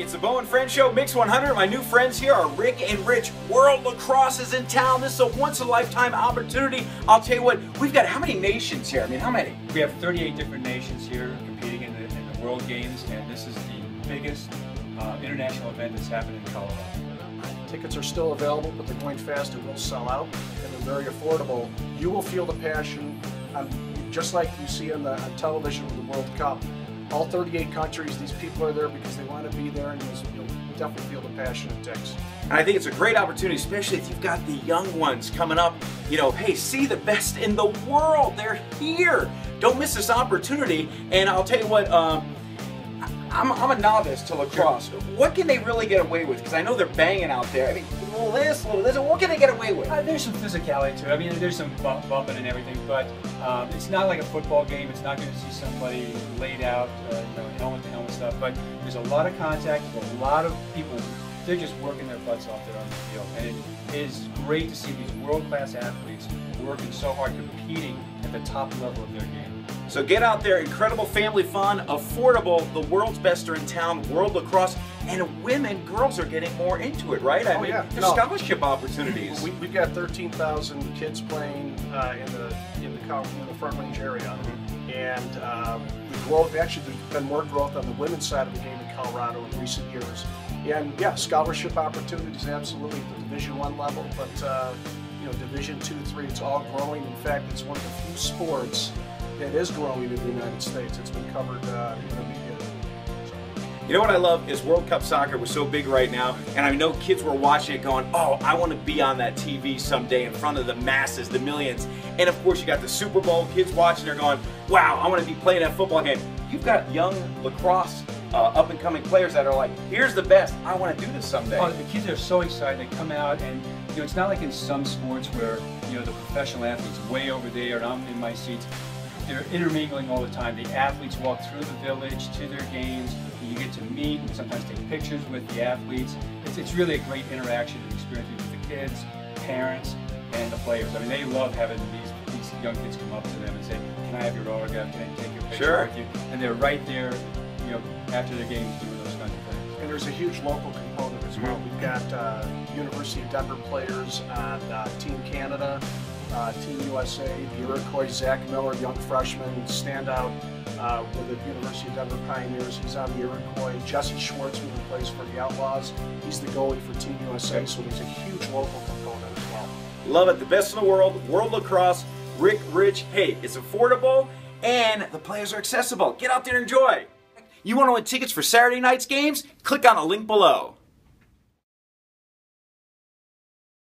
It's the Bo and Friends Show, Mix 100. My new friends here are Rick and Rich. World Lacrosse is in town. This is a once-in-a-lifetime opportunity. I'll tell you what, we've got how many nations here? I mean, how many? We have 38 different nations here competing in the, in the World Games, and this is the biggest uh, international event that's happened in Colorado. Tickets are still available, but they're going fast. It will sell out, and they're very affordable. You will feel the passion, um, just like you see on, the, on television with the World Cup all 38 countries. These people are there because they want to be there, and you'll, definitely feel the passion it takes. And I think it's a great opportunity, especially if you've got the young ones coming up. You know, hey, see the best in the world. They're here. Don't miss this opportunity. And I'll tell you what. Um, I'm, I'm, a novice to lacrosse. What can they really get away with? Because I know they're banging out there. I mean, this, this. What can get away with? Uh, there's some physicality to it. I mean, there's some bump, bumping and everything, but um, it's not like a football game. It's not going to see somebody laid out, uh, you know, helmet to helmet stuff. But there's a lot of contact. There's a lot of people. They're just working their butts off there on the field, and it is great to see these world-class athletes working so hard, competing at the top level of their game. So get out there, incredible family fun, affordable, the world's best are in town, World Lacrosse, and women, girls are getting more into it, right? I oh, mean, yeah. there's no. scholarship opportunities. We, have got 13,000 kids playing uh, in the in the, in the Front Range area, and uh, the growth. Actually, there's been more growth on the women's side of the game in Colorado in recent years. And yeah, scholarship opportunities absolutely at the Division One level, but uh, you know, Division Two, Three, it's all growing. In fact, it's one of the few sports that is growing in the United States. It's been covered uh, in. You know what I love is World Cup soccer was so big right now, and I know kids were watching it going, oh, I want to be on that TV someday in front of the masses, the millions. And of course, you got the Super Bowl, kids watching, they're going, wow, I want to be playing that football game. You've got young lacrosse uh, up and coming players that are like, here's the best, I want to do this someday. Oh, the kids are so excited, they come out and you know, it's not like in some sports where, you know, the professional athletes way over there and I'm in my seats they're intermingling all the time. The athletes walk through the village to their games. You get to meet and sometimes take pictures with the athletes. It's, it's really a great interaction and experience with the kids, parents, and the players. I mean, they love having these, these young kids come up to them and say, can I have your autograph? Can I take your picture sure. with you? And they're right there, you know, after the games doing those kinds of things. And there's a huge local component as well. Mm-hmm. We've got uh, University of Denver players on uh, Team Canada, uh, Team USA, the Iroquois, Zach Miller, young freshman, standout uh, with the University of Denver Pioneers. He's on the Iroquois. Jesse Schwartzman, who plays for the Outlaws, he's the goalie for Team USA, so there's a huge local component as well. Love it. The best in the world, World Lacrosse, Rick Rich. Hey, it's affordable and the players are accessible. Get out there and enjoy. You want to win tickets for Saturday night's games? Click on the link below.